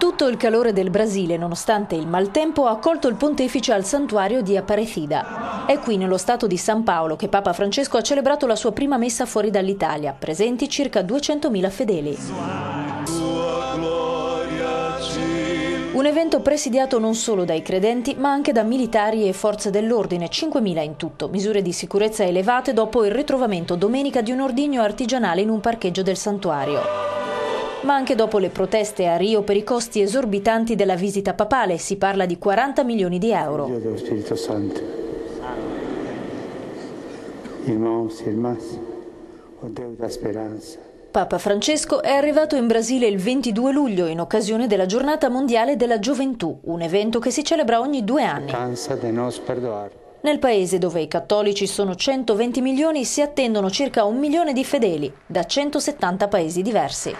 Tutto il calore del Brasile, nonostante il maltempo, ha accolto il pontefice al santuario di Aparecida. È qui, nello stato di San Paolo, che Papa Francesco ha celebrato la sua prima messa fuori dall'Italia, presenti circa 200.000 fedeli. Un evento presidiato non solo dai credenti, ma anche da militari e forze dell'ordine, 5.000 in tutto, misure di sicurezza elevate dopo il ritrovamento domenica di un ordigno artigianale in un parcheggio del santuario. Ma anche dopo le proteste a Rio per i costi esorbitanti della visita papale, si parla di 40 milioni di euro. Dio dello Spirito Santo. Irmãos, irmãs, o Deus da esperança. Papa Francesco è arrivato in Brasile il 22 luglio in occasione della Giornata Mondiale della Gioventù, un evento che si celebra ogni due anni. Nel paese dove i cattolici sono 120 milioni si attendono circa un milione di fedeli da 170 paesi diversi.